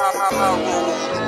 Alô.